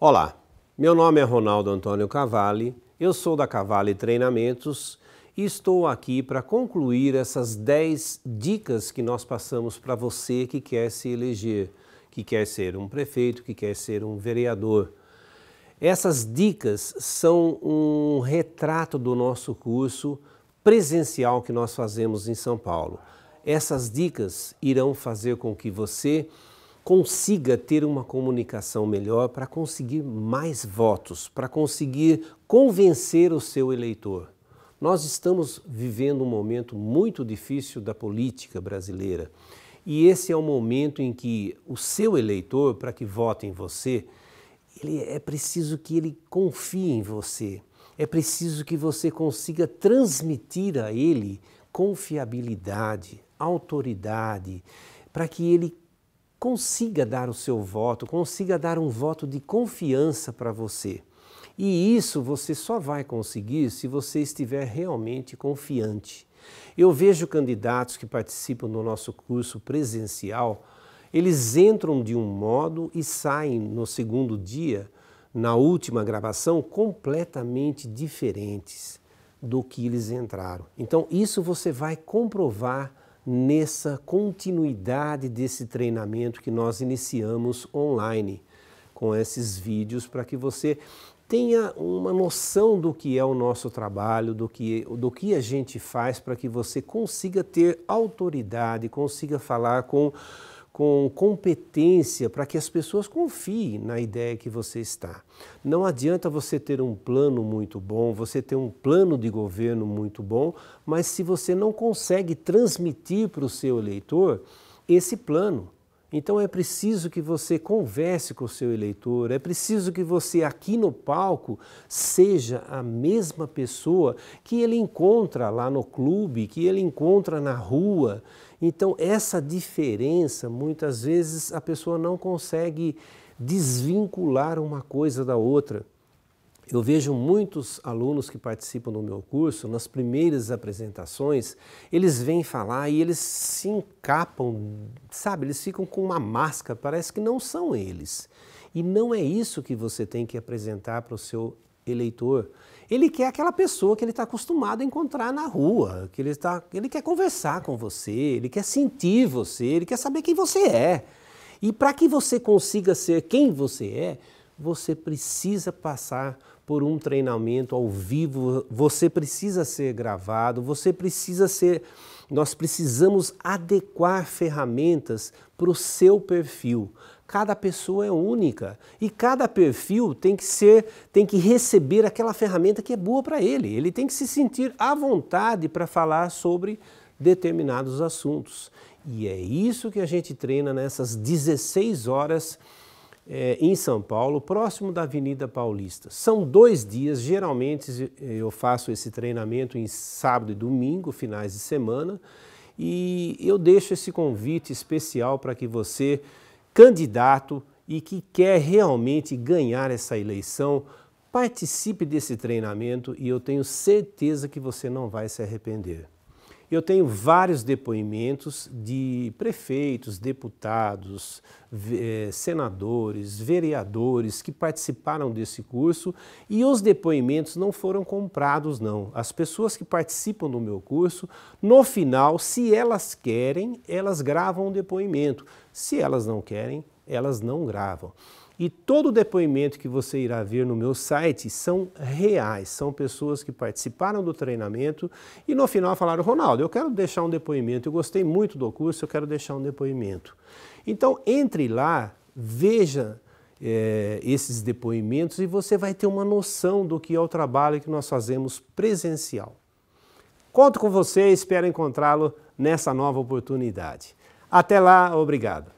Olá, meu nome é Ronaldo Antônio Cavalli, eu sou da Cavalli Treinamentos e estou aqui para concluir essas 10 dicas que nós passamos para você que quer se eleger, que quer ser um prefeito, que quer ser um vereador. Essas dicas são um retrato do nosso curso presencial que nós fazemos em São Paulo. Essas dicas irão fazer com que você consiga ter uma comunicação melhor para conseguir mais votos, para conseguir convencer o seu eleitor. Nós estamos vivendo um momento muito difícil da política brasileira e esse é o momento em que o seu eleitor, para que vote em você, ele é preciso que ele confie em você. É preciso que você consiga transmitir a ele confiabilidade, autoridade, para que ele consiga dar o seu voto, consiga dar um voto de confiança para você. E isso você só vai conseguir se você estiver realmente confiante. Eu vejo candidatos que participam do nosso curso presencial, eles entram de um modo e saem no segundo dia, na última gravação, completamente diferentes do que eles entraram. Então, isso você vai comprovar nessa continuidade desse treinamento que nós iniciamos online, com esses vídeos, para que você tenha uma noção do que é o nosso trabalho, do que, do que a gente faz, para que você consiga ter autoridade, consiga falar com com competência para que as pessoas confiem na ideia que você está. Não adianta você ter um plano muito bom, você ter um plano de governo muito bom, mas se você não consegue transmitir para o seu eleitor esse plano. Então é preciso que você converse com o seu eleitor, é preciso que você aqui no palco seja a mesma pessoa que ele encontra lá no clube, que ele encontra na rua, então, essa diferença, muitas vezes, a pessoa não consegue desvincular uma coisa da outra. Eu vejo muitos alunos que participam do meu curso, nas primeiras apresentações, eles vêm falar e eles se encapam, sabe? Eles ficam com uma máscara, parece que não são eles. E não é isso que você tem que apresentar para o seu eleitor. Ele quer aquela pessoa que ele está acostumado a encontrar na rua, que ele, está, ele quer conversar com você, ele quer sentir você, ele quer saber quem você é. E para que você consiga ser quem você é, você precisa passar por um treinamento ao vivo, você precisa ser gravado, você precisa ser. Nós precisamos adequar ferramentas para o seu perfil. Cada pessoa é única e cada perfil tem que ser, tem que receber aquela ferramenta que é boa para ele. Ele tem que se sentir à vontade para falar sobre determinados assuntos. E é isso que a gente treina nessas 16 horas é, em São Paulo, próximo da Avenida Paulista. São dois dias, geralmente eu faço esse treinamento em sábado e domingo, finais de semana, e eu deixo esse convite especial para que você candidato e que quer realmente ganhar essa eleição, participe desse treinamento e eu tenho certeza que você não vai se arrepender. Eu tenho vários depoimentos de prefeitos, deputados, eh, senadores, vereadores que participaram desse curso e os depoimentos não foram comprados, não. As pessoas que participam do meu curso, no final, se elas querem, elas gravam um depoimento. Se elas não querem, elas não gravam. E todo o depoimento que você irá ver no meu site são reais, são pessoas que participaram do treinamento e no final falaram: Ronaldo, eu quero deixar um depoimento, eu gostei muito do curso, eu quero deixar um depoimento. Então, entre lá, veja é, esses depoimentos e você vai ter uma noção do que é o trabalho que nós fazemos presencial. Conto com você, espero encontrá-lo nessa nova oportunidade. Até lá, obrigado.